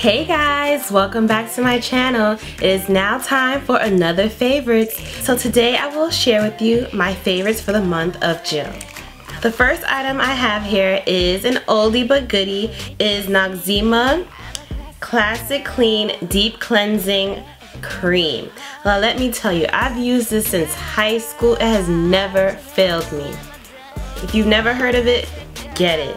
Hey guys, welcome back to my channel. It is now time for another favorites. So today I will share with you my favorites for the month of June. The first item I have here is an oldie but goodie. Is Noxzema Classic Clean Deep Cleansing Cream. Well, let me tell you, I've used this since high school. It has never failed me. If you've never heard of it, get it.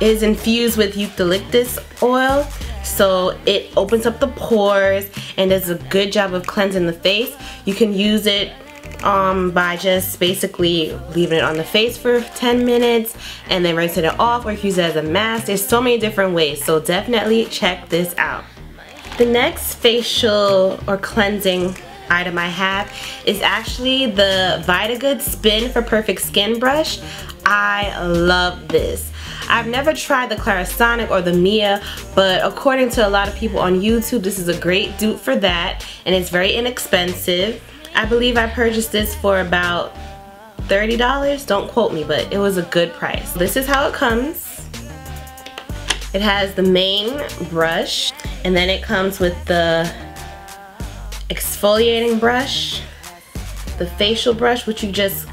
It is infused with eucalyptus oil, so it opens up the pores and does a good job of cleansing the face. You can use it um, by just basically leaving it on the face for 10 minutes and then rinsing it off or use it as a mask. There's so many different ways, so definitely check this out. The next facial or cleansing item I have is actually the Vitagood Spin for Perfect Skin Brush. I love this. I've never tried the Clarisonic or the Mia, but according to a lot of people on YouTube, this is a great dupe for that, and it's very inexpensive. I believe I purchased this for about $30. Don't quote me, but it was a good price. This is how it comes. It has the main brush, and then it comes with the exfoliating brush, the facial brush, which you just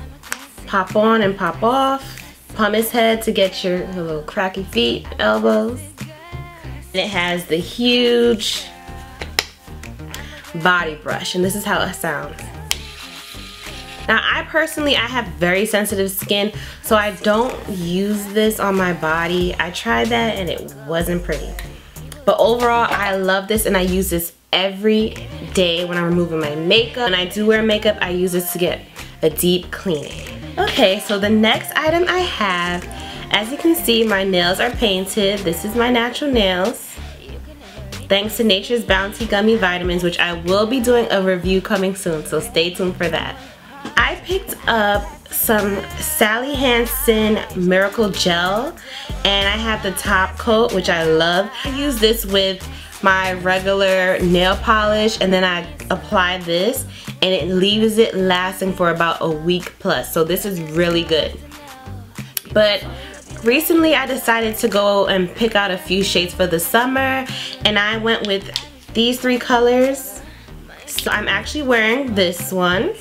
pop on and pop off, pumice head to get your, little cracky feet, elbows. And it has the huge body brush, and this is how it sounds. Now I personally, I have very sensitive skin, so I don't use this on my body. I tried that and it wasn't pretty. But overall, I love this and I use this every day when I'm removing my makeup. When I do wear makeup, I use this to get a deep cleaning. Okay, so the next item I have, as you can see, my nails are painted. This is my natural nails. Thanks to Nature's Bounty Gummy Vitamins, which I will be doing a review coming soon, so stay tuned for that. I picked up some Sally Hansen Miracle Gel, and I have the top coat, which I love. I use this with my regular nail polish and then I apply this and it leaves it lasting for about a week plus. So this is really good. But recently I decided to go and pick out a few shades for the summer and I went with these three colors. So I'm actually wearing this one.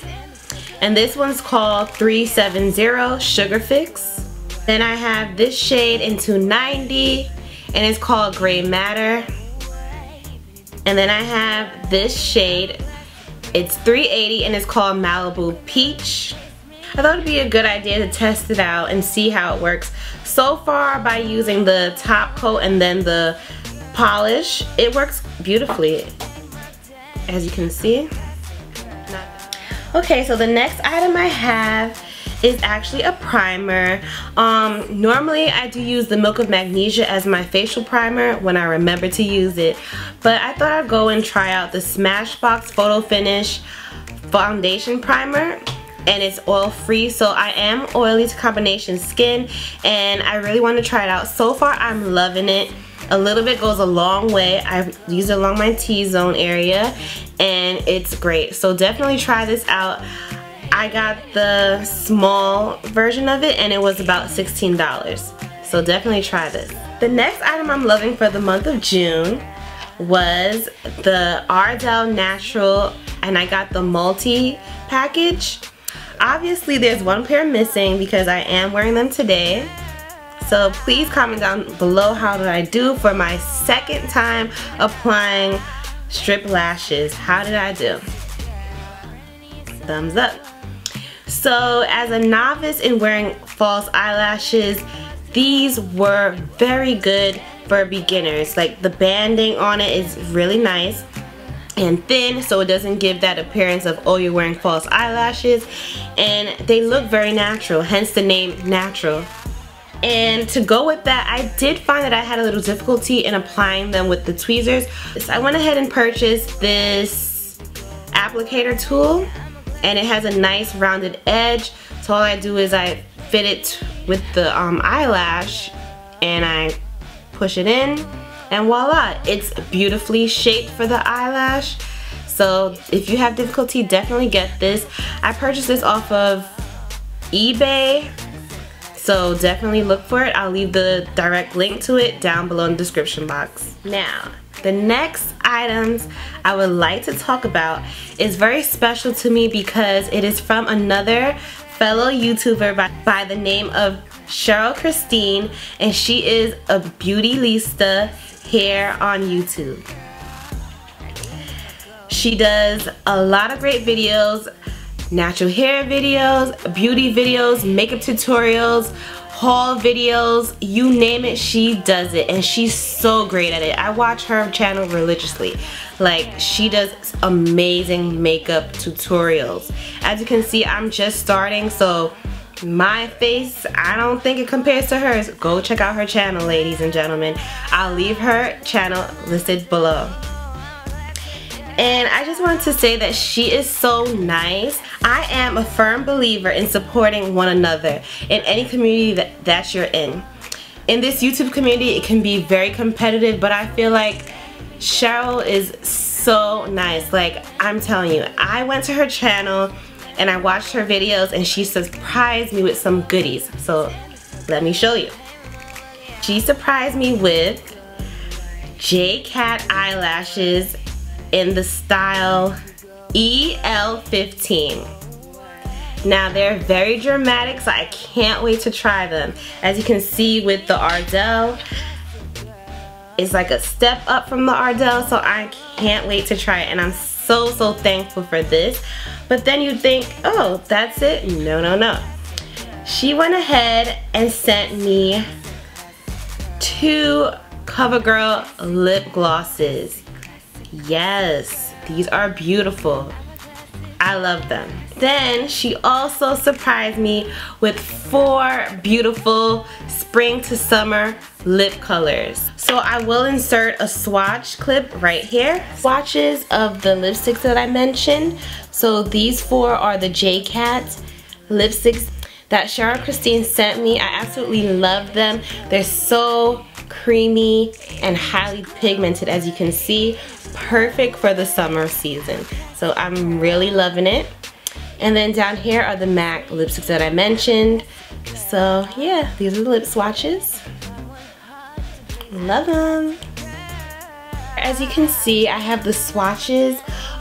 And this one's called 370 Sugar Fix. Then I have this shade in 290 and it's called Gray Matter. And then I have this shade. It's 380 and it's called Malibu Peach. I thought it'd be a good idea to test it out and see how it works. So far by using the top coat and then the polish, it works beautifully. As you can see. Okay, so the next item I have is actually a primer. Um, normally I do use the Milk of Magnesia as my facial primer when I remember to use it. But I thought I'd go and try out the Smashbox Photo Finish Foundation Primer and it's oil free so I am oily to combination skin and I really want to try it out so far I'm loving it a little bit goes a long way I've used it along my T-zone area and it's great so definitely try this out I got the small version of it and it was about $16. So definitely try this. The next item I'm loving for the month of June was the Ardell Natural and I got the multi package. Obviously there's one pair missing because I am wearing them today. So please comment down below how did I do for my second time applying strip lashes. How did I do? Thumbs up. So as a novice in wearing false eyelashes, these were very good for beginners. Like the banding on it is really nice and thin so it doesn't give that appearance of oh you're wearing false eyelashes. And they look very natural hence the name natural. And to go with that I did find that I had a little difficulty in applying them with the tweezers. So I went ahead and purchased this applicator tool and it has a nice rounded edge. So all I do is I fit it with the um, eyelash and I push it in and voila it's beautifully shaped for the eyelash. So if you have difficulty definitely get this. I purchased this off of eBay So definitely look for it. I'll leave the direct link to it down below in the description box. Now, the next items I would like to talk about is very special to me because it is from another fellow YouTuber by, by the name of Cheryl Christine and she is a Beauty Lista here on YouTube. She does a lot of great videos, natural hair videos, beauty videos, makeup tutorials, haul videos, you name it, she does it. And she's so great at it. I watch her channel religiously. Like, she does amazing makeup tutorials. As you can see, I'm just starting, so my face, I don't think it compares to hers. Go check out her channel, ladies and gentlemen. I'll leave her channel listed below. And I just wanted to say that she is so nice. I am a firm believer in supporting one another in any community that, that you're in. In this YouTube community, it can be very competitive, but I feel like Cheryl is so nice. Like, I'm telling you, I went to her channel and I watched her videos and she surprised me with some goodies. So, let me show you. She surprised me with J Cat eyelashes in the style EL15. Now they're very dramatic so I can't wait to try them. As you can see with the Ardell, it's like a step up from the Ardell so I can't wait to try it and I'm so so thankful for this. But then you think, oh that's it? No no no. She went ahead and sent me two CoverGirl lip glosses. Yes, these are beautiful. I love them. Then she also surprised me with four beautiful spring to summer lip colors. So I will insert a swatch clip right here. Swatches of the lipsticks that I mentioned. So these four are the J-Cat lipsticks that Cheryl Christine sent me. I absolutely love them. They're so creamy and highly pigmented as you can see perfect for the summer season. So I'm really loving it. And then down here are the MAC lipsticks that I mentioned. So yeah these are the lip swatches. Love them as you can see I have the swatches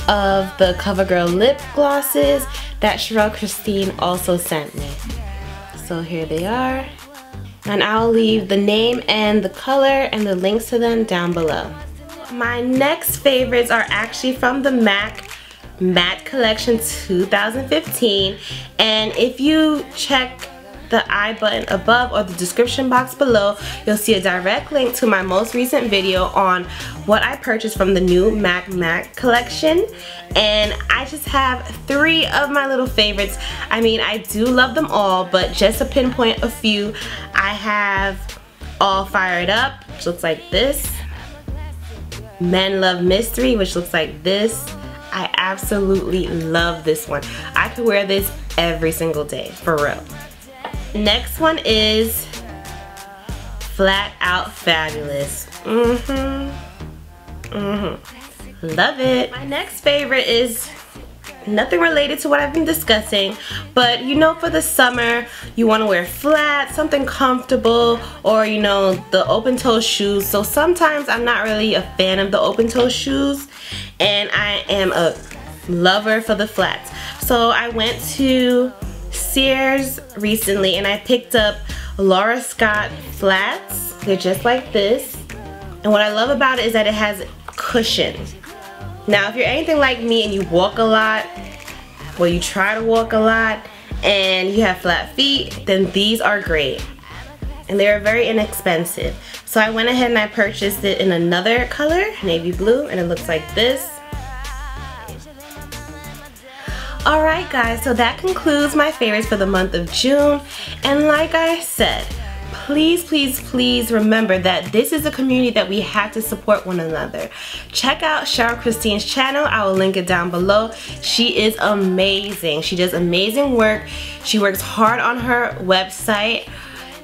of the CoverGirl lip glosses that Cheryl Christine also sent me. So here they are. And I'll leave the name and the color and the links to them down below. My next favorites are actually from the MAC Matte Collection 2015 and if you check the I button above or the description box below, you'll see a direct link to my most recent video on what I purchased from the new MAC MAC collection. And I just have three of my little favorites. I mean, I do love them all, but just to pinpoint a few, I have All Fired Up, which looks like this. Men Love Mystery, which looks like this. I absolutely love this one. I could wear this every single day, for real. Next one is Flat Out Fabulous. Mm-hmm. Mm-hmm. Love it. My next favorite is nothing related to what I've been discussing but you know for the summer you want to wear flat something comfortable or you know the open toe shoes so sometimes I'm not really a fan of the open toe shoes and I am a lover for the flats so I went to Sears recently and I picked up Laura Scott flats. They're just like this. And what I love about it is that it has cushion. Now if you're anything like me and you walk a lot, well you try to walk a lot and you have flat feet, then these are great. And they're very inexpensive. So I went ahead and I purchased it in another color, navy blue, and it looks like this. Alright guys, so that concludes my favorites for the month of June. And like I said, please, please, please remember that this is a community that we have to support one another. Check out Cheryl Christine's channel. I will link it down below. She is amazing. She does amazing work. She works hard on her website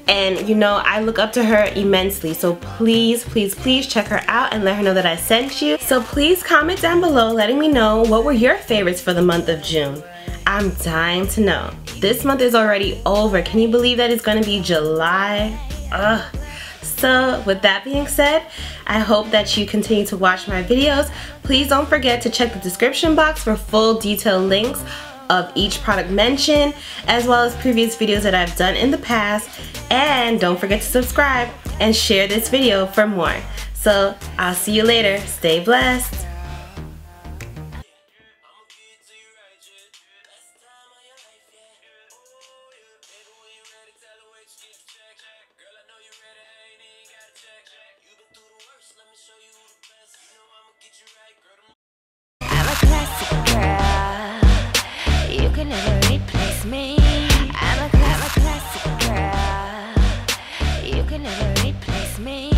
and you know I look up to her immensely so please please please check her out and let her know that I sent you so please comment down below letting me know what were your favorites for the month of June I'm dying to know. This month is already over. Can you believe that it's gonna be July? Ugh. So with that being said, I hope that you continue to watch my videos. Please don't forget to check the description box for full detailed links of each product mentioned, as well as previous videos that I've done in the past. And don't forget to subscribe and share this video for more. So I'll see you later. Stay blessed. Me. I'm a, I'm a classic girl. You can never replace me.